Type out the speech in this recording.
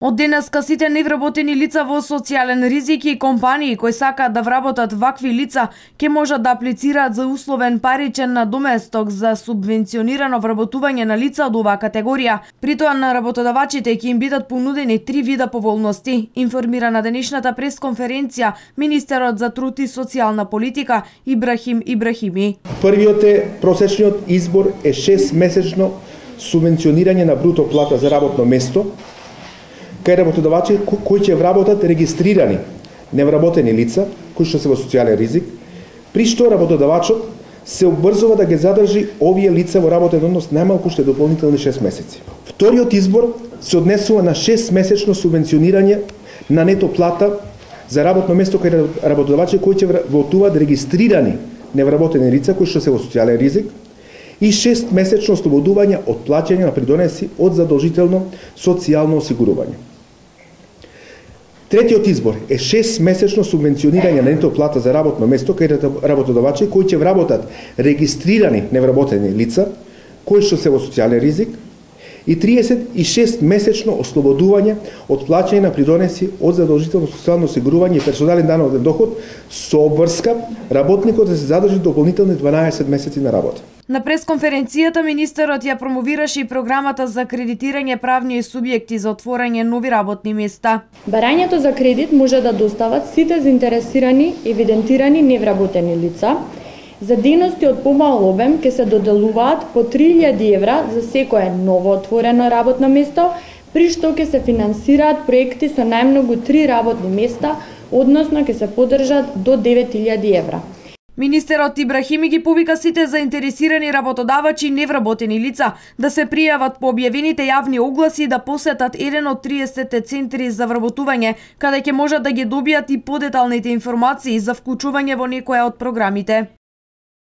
Од денеска сите невработени лица во социјален ризик и компании кои сакаат да вработат вакви лица ќе можат да аплицираат за условен паричен надоместок за субвенционирано вработување на лица од оваа категорија. При тоа на работодавачите ќе им бидат понудени три вида поволности, информира на денешната пресконференција министерот за труд и социјална политика Ибрахим Ибрахими. Првиот е просечниот избор е 6 месечно субвенционирање на бруто плата за работно место кај работодавачи кои ќе вработат регистрирани невработени лица, кои што се во социјален ризик, при што работодавачот се обрзува да ги задржи овие лица во работен однос најмалку што дополнителни 6 месеци. Вториот избор се однесува на 6 месечно субвенционирање на нето плата за работно место кај работодавачи кои ќе вработуваат регистрирани невработени лица кои што се во социјален ризик и 6 месечно ослободување од плаќање на придонеси од задолжително социјално осигурување. Третиот избор е 6 месечно субвенционирање на нето плата за работно место кај работодавачи кои ќе вработат регистрирани невработени лица, кои што се во социјален ризик, и 36 месечно ослободување од плаќање на придонеси од задолжително социјално осигурување и персонален данок доход со обврска работникот да се задржи дополнителни 12 месеци на работа. На пресконференцијата министерот ја промовираше и програмата за кредитирање правни субјекти за отворање нови работни места. Барањето за кредит може да достават сите заинтересирани евидентирани невработени лица. За дејности од помал обем ќе се доделуваат по 3000 евра за секое ново отворено работно место, при што ќе се финансираат проекти со најмногу 3 работни места, односно ќе се поддржат до 9000 евра. Министерот Ибрахими ги повика сите заинтересирани работодавачи и невработени лица да се пријават по објавените јавни огласи и да посетат еден од 30 центри за вработување, каде ќе можат да ги добијат и подеталните информации за вклучување во некоја од програмите.